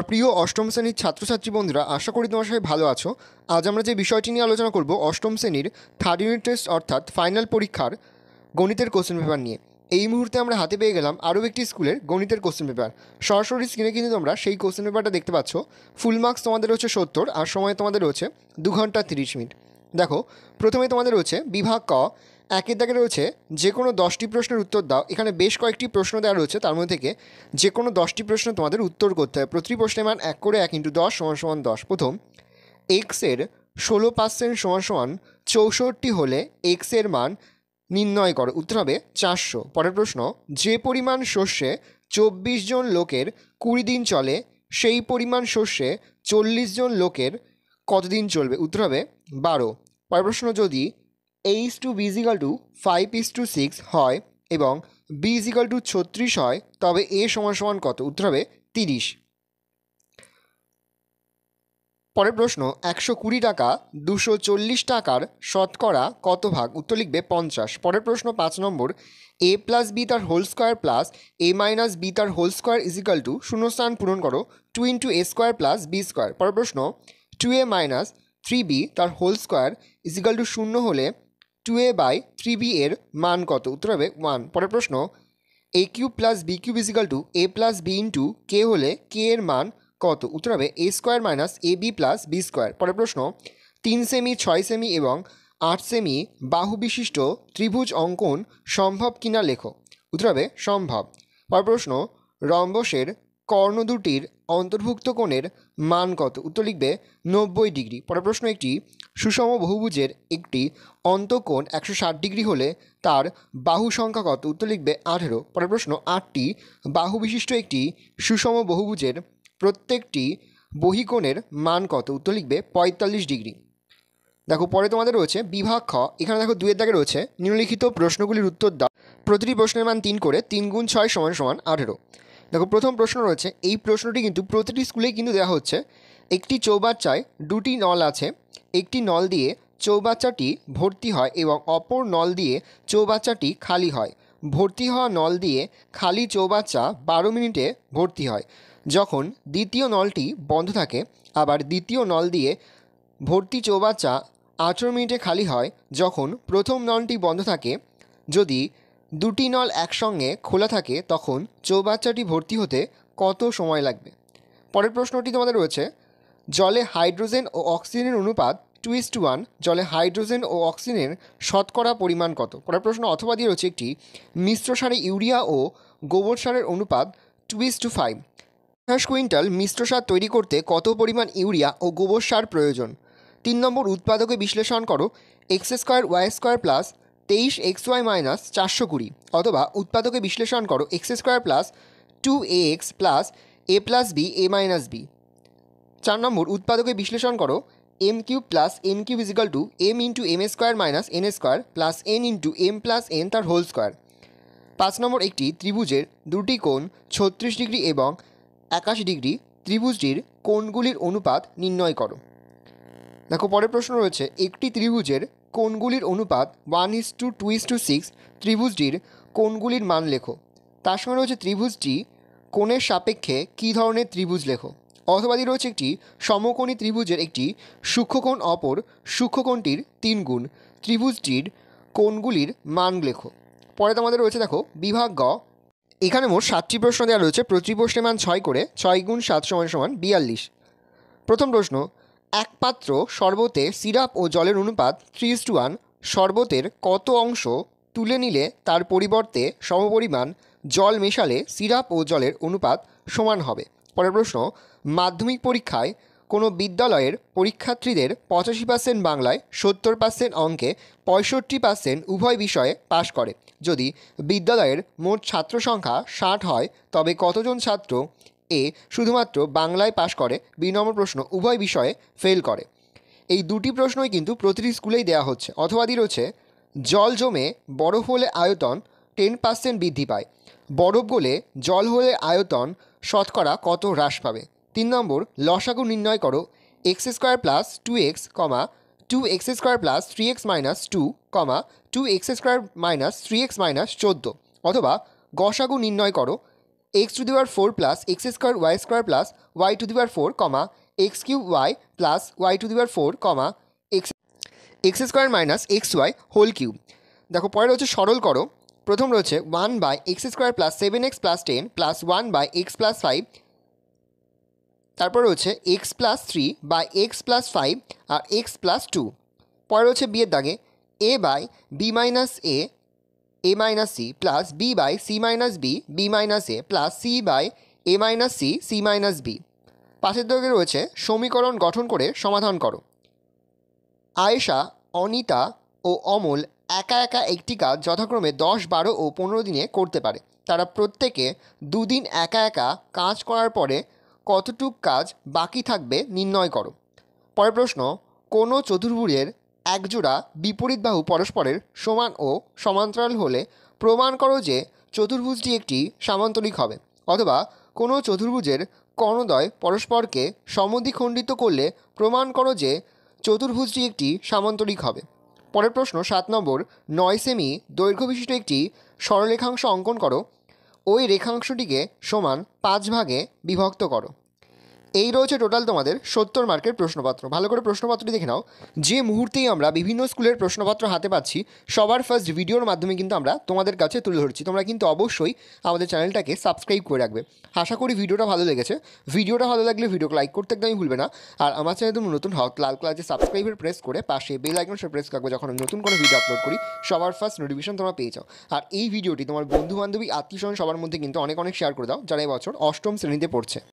আমার প্রিয় অষ্টম শ্রেণির ছাত্রছাত্রী বন্ধুরা, আশা করি তোমার সবাই ভালো আছো। আজ আমরা যে বিষয়টি নিয়ে আলোচনা করব, অষ্টম শ্রেণির থার্ড ইউনিট টেস্ট অর্থাৎ ফাইনাল পরীক্ষার গণিতের কোশ্চেন পেপার নিয়ে। এই মুহূর্তে আমরা হাতে পেয়ে গেলাম আরও একটি স্কুলের গণিতের কোশ্চেন পেপার সরাসরি স্ক্রিনে কিন্তু তোমরা সেই কোশ্চেন পেপারটা দেখতে পাচ্ছ। ফুল মার্কস তোমাদের হচ্ছে সত্তর, আর সময় তোমাদের রয়েছে দু ঘণ্টা তিরিশ মিনিট। দেখো, প্রথমে তোমাদের রয়েছে বিভাগ ক একের দাগে রয়েছে যে কোনো দশটি প্রশ্নের উত্তর দাও। এখানে বেশ কয়েকটি প্রশ্ন দেওয়া রয়েছে, তার মধ্যে থেকে যে কোনো দশটি প্রশ্ন তোমাদের উত্তর করতে হবে। প্রতিটি প্রশ্নের মান এক করে এক ইন্টু দশ সমান সমান দশ। প্রথম, এক্সের ষোলো পার্সেন্ট সমান সমান চৌষট্টি হলে এক্সের মান নির্ণয় করো। উত্তর হবে চারশো। পরের প্রশ্ন, যে পরিমাণ শস্যে চব্বিশ জন লোকের কুড়ি দিন চলে, সেই পরিমাণ শস্যে চল্লিশ জন লোকের কতদিন চলবে? উত্তর হবে বারো। পরের প্রশ্ন, যদি H to B equal to five is to six হয় এবং বি ইজিক্যাল টু ছত্রিশ হয়, তবে এ সমান সমান কত? উত্তর হবে তিরিশ। পরের প্রশ্ন, একশো কুড়ি টাকা দুশো চল্লিশ টাকার শতকরা কত ভাগ? উত্তর লিখবে পঞ্চাশ। পরের প্রশ্ন, পাঁচ নম্বর এ প্লাস বি তার whole square plus A minus B তার হোল স্কোয়ার ইজিক্যাল টু শূন্যস্থান পূরণ করো two into A square plus B square পরের প্রশ্ন two A minus three B তার হোল স্কোয়ার ইজিক্যাল টু শূন্য হলে two A by three B এর মান কত? উত্তর হবে ওয়ান পরের প্রশ্ন A cube plus B cube equal to A plus B into K হলে কে এর মান কত? উত্তর হবে A square minus A B plus B square পরের প্রশ্ন, তিন সেমি ছয় সেমি এবং আট সেমি বাহু বিশিষ্ট ত্রিভুজ অঙ্কন সম্ভব কিনা লেখো? উত্তর হবে সম্ভব। পরের প্রশ্ন, রম্বসের কর্ণ দুটির অন্তর্ভুক্ত কোণের মান কত? উত্তর লিখবে নব্বই ডিগ্রি। পরের প্রশ্ন একটি সুষম বহুভুজের একটি অন্তকোণ একশো ষাট ডিগ্রি হলে তার বাহু সংখ্যা কত? উত্তর লিখবে আঠেরো। পরের প্রশ্ন, আটটি বাহু বিশিষ্ট একটি সুষম বহুভুজের প্রত্যেকটি বহিকোণের মান কত? উত্তর লিখবে পঁয়তাল্লিশ ডিগ্রি। দেখো, পরে তোমাদের রয়েছে বিভাগ খ। এখানে দেখো দুয়ের দাগে রয়েছে নিম্নলিখিত প্রশ্নগুলির উত্তর দাও। প্রতিটি প্রশ্নের মান তিন করে তিন গুণ ছয় সমান সমান আঠেরো। দেখো, প্রথম প্রশ্ন রয়েছে, এই প্রশ্নটি কিন্তু প্রতিটি স্কুলেই কিন্তু দেওয়া হচ্ছে। একটি চৌবাচ্চায় দুটি নল আছে, একটি নল দিয়ে চৌবাচ্চাটি ভর্তি হয় এবং অপর নল দিয়ে চৌবাচ্চাটি খালি হয়। ভর্তি হওয়া নল দিয়ে খালি চৌবাচ্চা বারো মিনিটে ভর্তি হয়। যখন দ্বিতীয় নলটি বন্ধ থাকে, আবার দ্বিতীয় নল দিয়ে ভর্তি চৌবাচ্চা আঠেরো মিনিটে খালি হয়, যখন প্রথম নলটি বন্ধ থাকে, যদি দুটি নল একসঙ্গে খোলা থাকে, তখন চৌবাচ্চাটি ভর্তি হতে কত সময় লাগবে? পরের প্রশ্নটি তোমাদের রয়েছে, জলে হাইড্রোজেন ও অক্সিজেনের অনুপাত টু ইস টু ওয়ান জলে হাইড্রোজেন ও অক্সিজেনের শতকরা পরিমাণ কত? পরের প্রশ্ন অথবা দিয়ে রয়েছে একটি মিশ্র সারে ইউরিয়া ও গোবর সারের অনুপাত টু ইস টু ফাইভ আঠাশ কুইন্টাল মিশ্র সার তৈরি করতে কত পরিমাণ ইউরিয়া ও গোবর সার প্রয়োজন? তিন নম্বর উৎপাদকে বিশ্লেষণ করো X square Y square plus তেইশ এক্স ওয়াই মাইনাস চারশো কুড়ি অথবা উৎপাদকে বিশ্লেষণ করো X square plus two A X plus A plus B, A minus B. চার নম্বর, উৎপাদকে বিশ্লেষণ করো M cube plus N cube equal to M into M square minus N square plus N into M plus N তার whole square. পাঁচ নম্বর, একটি ত্রিভুজের দুটি কোণ ছত্রিশ ডিগ্রি এবং একাশি ডিগ্রি ত্রিভুজটির কোণগুলির অনুপাত নির্ণয় করো। দেখো, পরের প্রশ্ন রয়েছে, একটি ত্রিভুজের কোণগুলির অনুপাত one is to two is to six ত্রিভুজটির কোণগুলির মান লেখো? তার সঙ্গে রয়েছে ত্রিভুজটি কোণের সাপেক্ষে কী ধরনের ত্রিভুজ লেখো? অথবাদি রয়েছে একটি সমকোণী ত্রিভুজের একটি সূক্ষ্মকোণ অপর সূক্ষ্মকোণটির তিন গুণ। ত্রিভুজটির কোণগুলির মান লেখো? পরে তোমাদের রয়েছে দেখো, বিভাগ গ। এখানে মোট সাতটি প্রশ্ন দেওয়া রয়েছে প্রতি প্রশ্নের মান ছয় করে, ছয় গুণ সাত সমান সমান বিয়াল্লিশ। প্রথম প্রশ্ন এক পাত্র শরবতে সিরাপ ও জলের অনুপাত থ্রি টু ওয়ান, শরবতের কত অংশ তুলে নিলে তার পরিবর্তে সমপরিমাণ জল মেশালে সিরাপ ও জলের অনুপাত সমান হবে? পরের প্রশ্ন, মাধ্যমিক পরীক্ষায় কোনো বিদ্যালয়ের পরীক্ষার্থীদের পঁচাশি পার্সেন্ট বাংলায় সত্তর পার্সেন্ট অঙ্কে পঁয়ষট্টি পার্সেন্ট উভয় বিষয়ে পাশ করে। যদি বিদ্যালয়ের মোট ছাত্র সংখ্যা ষাট হয়, তবে কতজন ছাত্র এ শুধুমাত্র বাংলায় পাশ করে বি নম্বর প্রশ্ন উভয় বিষয়ে ফেল করে। এই দুটি প্রশ্নই কিন্তু প্রতিটি স্কুলেই দেওয়া হচ্ছে অথবা দিয়ে রয়েছে, জল জমে বরফ হলে আয়তন টেন পার্সেন্ট বৃদ্ধি পায়, বরফ গলে জল হলে আয়তন শতকরা কত হ্রাস পাবে? তিন নম্বর, লসাগু নির্ণয় করো, X square plus two X comma two X square plus three X minus two comma two X square minus three X minus চোদ্দ, অথবা গসাগু নির্ণয় করো X to the power four plus X square Y square plus Y to the power four comma X cube Y plus Y to the power four comma X X square minus X Y whole cube দেখো পরে রয়েছে সরল করো। প্রথম রয়েছে one by X square plus seven X plus ten plus one by X plus five তারপর রয়েছে X plus three by X plus five R X plus two পরে রয়েছে বিয়ের দাগে। A by B minus A A minus C plus B by C minus B B minus A plus C by A minus C C minus B পাশের দাগে রয়েছে সমীকরণ গঠন করে সমাধান করো। আয়েশা, অনিতা ও অমল একা একা একটি কাজ যথাক্রমে দশ, বারো ও পনেরো দিনে করতে পারে। তারা প্রত্যেকে দুদিন একা একা কাজ করার পরে কতটুক কাজ বাকি থাকবে নির্ণয় করো। পরের প্রশ্ন, কোনো চতুর্ভুজের একজোড়া বিপরীত বাহু পরস্পরের সমান ও সমান্তরাল হলে প্রমাণ করো যে চতুর্ভুজটি একটি সামান্তরিক হবে, অথবা কোনো চতুর্ভুজের কর্ণদ্বয় পরস্পরকে সমদ্বিখণ্ডিত করলে প্রমাণ করো যে চতুর্ভুজটি একটি সামান্তরিক হবে। পরের প্রশ্ন, সাত নম্বর, নয় সেমি দৈর্ঘ্য বিশিষ্ট একটি সরলরেখাংশ অঙ্কন করো। ওই রেখাংশটিকে সমান পাঁচ ভাগে বিভক্ত করো। এই রয়েছে টোটাল তোমাদের সত্তর মার্কের প্রশ্নপত্র। ভালো করে প্রশ্নপত্রটি দেখে নাও। যে মুহূর্তেই আমরা বিভিন্ন স্কুলের প্রশ্নপত্র হাতে পাচ্ছি, সবার ফার্স্ট ভিডিওর মাধ্যমে কিন্তু আমরা তোমাদের কাছে তুলে ধরছি। তোমরা কিন্তু অবশ্যই আমাদের চ্যানেলটাকে সাবস্ক্রাইব করে রাখবে। আশা করি ভিডিওটা ভালো লেগেছে। ভিডিওটা ভালো লাগলে ভিডিওকে লাইক করতে একদমই ভুলবে না। আর আমার চ্যানেল তুমি নতুন হক লাল কালার সাবস্ক্রাইবের প্রেস করে পাশে বেল আইকন সে প্রেস রাখবে যখন আমি নতুন কোনো ভিডিও আপলোড করি, সবার ফার্স্ট নোটিফিকেশন তোমরা পেয়ে যাও। আর এই ভিডিওটি তোমার বন্ধু বান্ধবী আত্মীয় স্বজন সবার মধ্যে কিন্তু অনেক অনেক শেয়ার করে দাও, যারা এই বছর অষ্টম শ্রেণীতে পড়ছে।